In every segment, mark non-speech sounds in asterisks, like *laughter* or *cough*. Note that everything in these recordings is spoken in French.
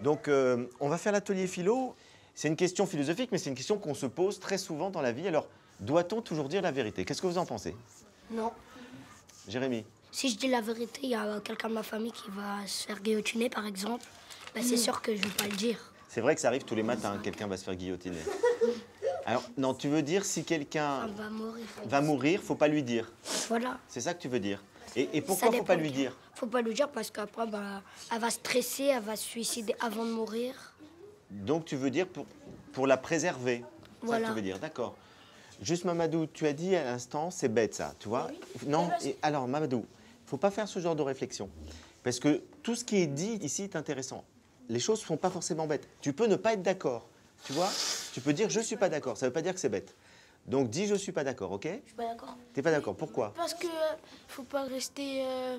Donc, euh, on va faire l'atelier philo. C'est une question philosophique, mais c'est une question qu'on se pose très souvent dans la vie. Alors, doit-on toujours dire la vérité? Qu'est-ce que vous en pensez? Non. Jérémy Si je dis la vérité, il y a quelqu'un de ma famille qui va se faire guillotiner, par exemple. Bah, c'est sûr que je ne vais pas le dire. C'est vrai que ça arrive tous les matins, quelqu'un va se faire guillotiner. *laughs* Alors, non, tu veux dire si quelqu'un va mourir. va mourir, faut pas lui dire. Voilà. C'est ça que tu veux dire? Et, et pourquoi faut pas lui dire? Faut pas lui dire parce qu'après, bah, elle va stresser, elle va se suicider avant de mourir. Donc, tu veux dire pour, pour la préserver C'est ça que Voilà. tu veux dire, d'accord. Juste Mamadou, tu as dit à l'instant, c'est bête ça, tu vois? Non, et alors Mamadou, faut pas faire ce genre de réflexion. Parce que tout ce qui est dit ici est intéressant. Les choses ne sont pas forcément bêtes. Tu peux ne pas être d'accord, tu vois? Tu peux dire je suis pas d'accord, ça veut pas dire que c'est bête. Donc dis je suis pas d'accord, ok? Je suis pas d'accord. T'es pas d'accord, pourquoi? Parce que euh, faut pas rester euh,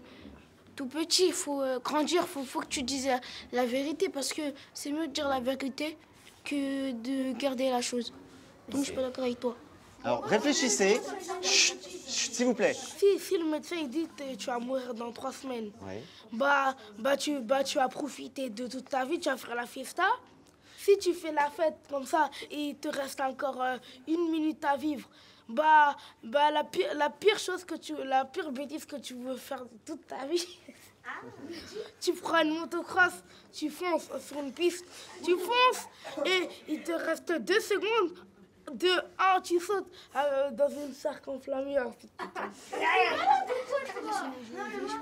tout petit, il faut euh, grandir, faut, faut que tu dises la, la vérité parce que c'est mieux de dire la vérité que de garder la chose. Donc je suis pas d'accord avec toi. Alors réfléchissez, Chut, chut, s'il vous plaît. Si, si le médecin il dit que tu vas mourir dans trois semaines, bah, bah, tu, bah tu vas profiter de toute ta vie, tu vas faire la fiesta. Si tu fais la fête comme ça et il te reste encore euh, une minute à vivre, bah, bah la, pire, chose que tu, la pire bêtise que tu veux faire de toute ta vie, *laughs* tu prends une motocross, tu fonces sur une piste, tu fonces et il te reste deux secondes. De un, tu sautes euh, dans une cercle enflammée.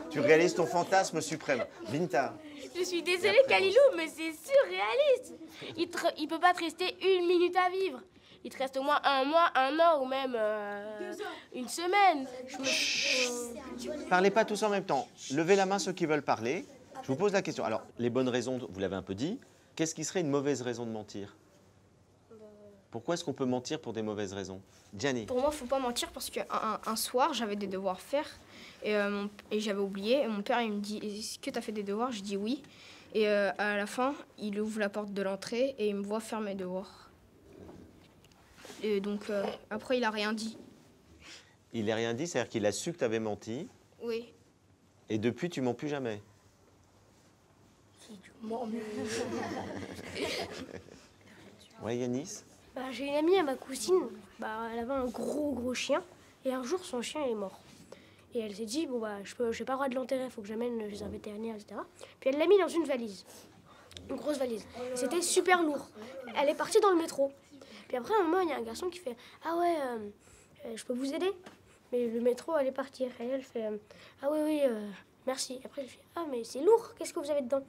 Tu réalises ton fantasme suprême. Binta, Je suis désolée, Kalilou, mais c'est surréaliste. Il, te, il peut pas te rester une minute à vivre. Il te reste au moins un mois, un an ou même euh, une semaine. Me- parlez pas tous en même temps. Levez la main ceux qui veulent parler. Je vous pose la question. Alors, les bonnes raisons, vous l'avez un peu dit. Qu'est-ce qui serait une mauvaise raison de mentir? Pourquoi est-ce qu'on peut mentir pour des mauvaises raisons? Gianni Pour moi, faut pas mentir parce qu'un un, soir, j'avais des devoirs à faire et, euh, et j'avais oublié. Et mon père, il me dit Est-ce que tu as fait des devoirs? Je dis oui. Et euh, à la fin, il ouvre la porte de l'entrée et il me voit faire mes devoirs. Et donc, euh, après, il a rien dit. Il n'a rien dit, c'est-à-dire qu'il a su que tu avais menti. Oui. Et depuis, tu mens plus jamais. *laughs* Ouais, Yanis Bah, J'ai une amie à ma cousine, bah, elle avait un gros gros chien, et un jour son chien est mort. Et elle s'est dit, bon bah je n'ai pas le droit de l'enterrer, il faut que j'amène chez un vétérinaire, etc. Puis elle l'a mis dans une valise, une grosse valise. C'était super lourd. Elle est partie dans le métro. Puis après, à un moment, il y a un garçon qui fait, ah ouais, euh, euh, je peux vous aider? Mais le métro allait partir. Et elle fait, euh, ah oui, oui, euh, merci. Après, je fais, ah mais c'est lourd, qu'est-ce que vous avez dedans?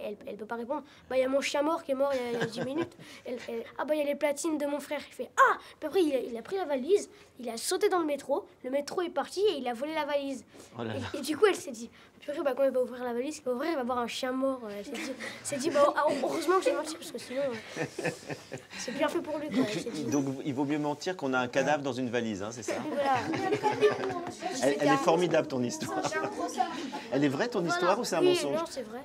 Elle ne peut pas répondre, bah il y a mon chien mort qui est mort il y a, il y a 10 *laughs* minutes. Elle fait, ah bah il y a les platines de mon frère. Je fais, ah Puis après, il a, il a pris la valise, il a sauté dans le métro, le métro est parti et il a volé la valise. Oh là là. Et, et du coup, elle s'est dit, purée, bah, quand il va ouvrir la valise, il va ouvrir, il va voir un chien mort. Elle s'est dit, elle s'est dit bah, ah, heureusement que j'ai menti, parce que sinon, euh, c'est bien fait pour lui. Quoi. Donc, il vaut mieux mentir qu'on a un cadavre dans une valise, hein, c'est ça Voilà. elle, elle est formidable, ton histoire. Elle est vraie, ton histoire, ou c'est un oui, mensonge non, c'est vrai.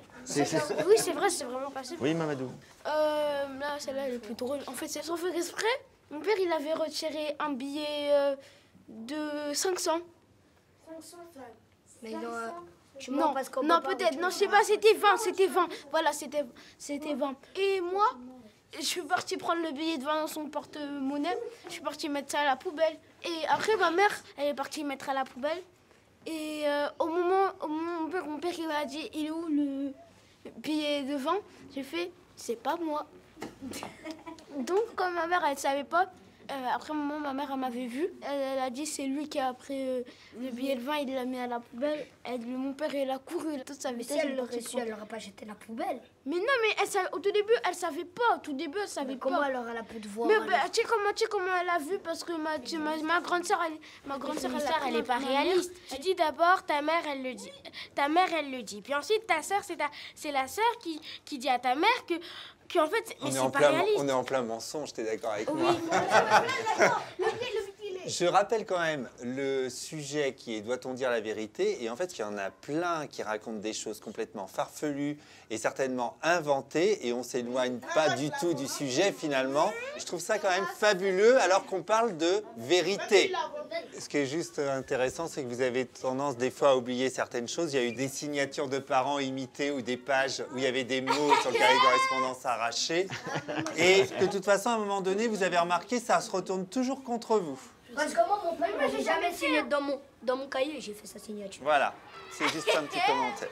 Oui, c'est vrai, c'est vraiment passé. Oui, Mamadou. Euh, là, celle-là, elle est plus drôle. En fait, c'est sans faire exprès. Mon père, il avait retiré un billet euh, de 500. Mais non, euh, tu Non, parce qu'on non peut-être. Non, je sais pas, c'était 20, c'était 20. Voilà, c'était c'était 20. Et moi, je suis partie prendre le billet de 20 dans son porte-monnaie. Je suis partie mettre ça à la poubelle. Et après, ma mère, elle est partie mettre à la poubelle. Et euh, au moment, où mon père, mon père il m'a dit, il est où le billet de 20 J'ai fait, c'est pas moi. *laughs* Donc, comme ma mère, elle savait pas, après un moment, ma mère, m'avait vu. Elle, elle a dit, c'est lui qui a pris euh, le billet de vin, il l'a mis à la poubelle. Elle, mon père, il a couru, toute sa si vitesse. il elle l'aurait su, elle n'aurait pas jeté la poubelle. Mais non, mais elle, savait- au tout début, elle savait pas. Au tout début, elle savait Comment pas. alors elle a pu te voir Mais bah, tu sais comment, tu sais comment elle a vu Parce que ma, tu- ma, ma grande sœur, elle, ma grande elle, elle est pas réaliste. Tu dis d'abord, ta mère, elle le dit. Ta mère, elle le dit. Puis ensuite, ta sœur, c'est la sœur qui, qui dit à ta mère que, que en fait, mais On est, c'est en pas plein, réaliste. on est en plein mensonge, t'es d'accord avec Oui. moi *laughs* Je rappelle quand même le sujet qui est doit-on dire la vérité Et en fait, il y en a plein qui racontent des choses complètement farfelues et certainement inventées et on s'éloigne pas du tout du sujet finalement. Je trouve ça quand même fabuleux alors qu'on parle de vérité. Ce qui est juste intéressant, c'est que vous avez tendance des fois à oublier certaines choses. Il y a eu des signatures de parents imitées ou des pages où il y avait des mots sur le carré de correspondance arrachés. Et de toute façon, à un moment donné, vous avez remarqué, ça se retourne toujours contre vous. Parce que moi, mon père, j'ai jamais signé dans mon, dans mon cahier, j'ai fait sa signature. Voilà, c'est juste un petit *laughs* commentaire.